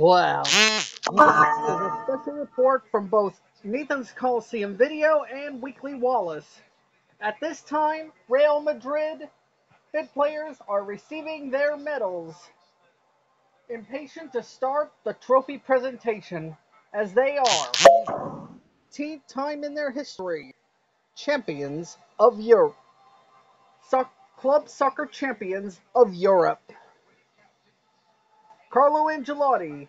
Wow. Is a special report from both Nathan's Coliseum Video and Weekly Wallace. At this time, Real Madrid hit players are receiving their medals. Impatient to start the trophy presentation, as they are, 10th time in their history, champions of Europe. So club soccer champions of Europe. Carlo Ancelotti,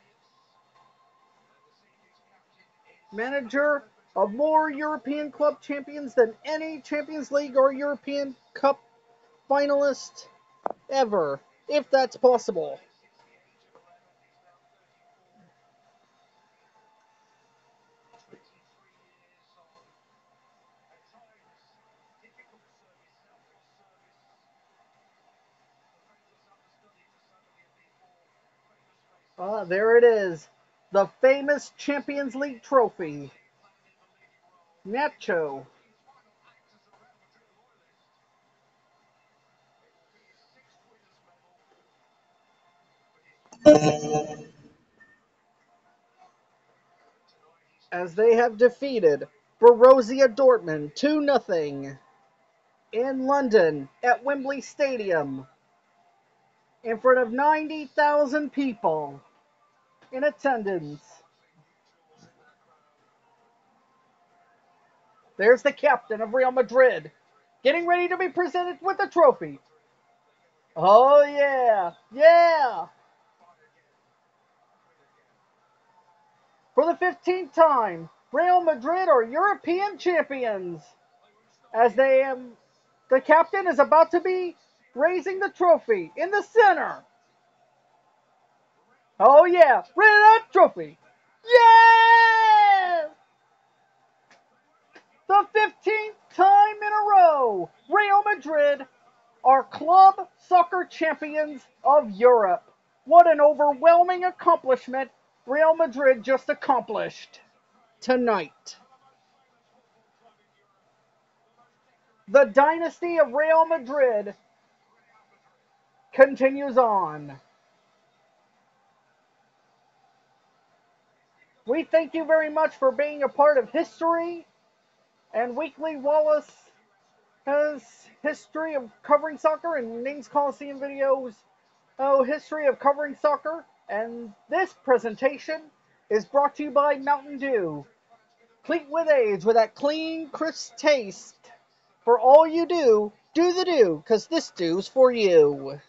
manager of more European club champions than any Champions League or European Cup finalist ever, if that's possible. Ah, there it is. The famous Champions League trophy. Nacho. As they have defeated Borussia Dortmund 2-0 in London at Wembley Stadium in front of 90,000 people in attendance. There's the captain of Real Madrid getting ready to be presented with the trophy. Oh, yeah, yeah. For the 15th time, Real Madrid are European champions. As they am, the captain is about to be raising the trophy in the center. Oh yeah, bring that trophy. Yeah! The 15th time in a row, Real Madrid are club soccer champions of Europe. What an overwhelming accomplishment Real Madrid just accomplished tonight. The dynasty of Real Madrid continues on. We thank you very much for being a part of history. And Weekly Wallace has history of covering soccer and Names Coliseum videos. Oh, history of covering soccer. And this presentation is brought to you by Mountain Dew. Complete with age with that clean, crisp taste. For all you do, do the do, because this dew's for you.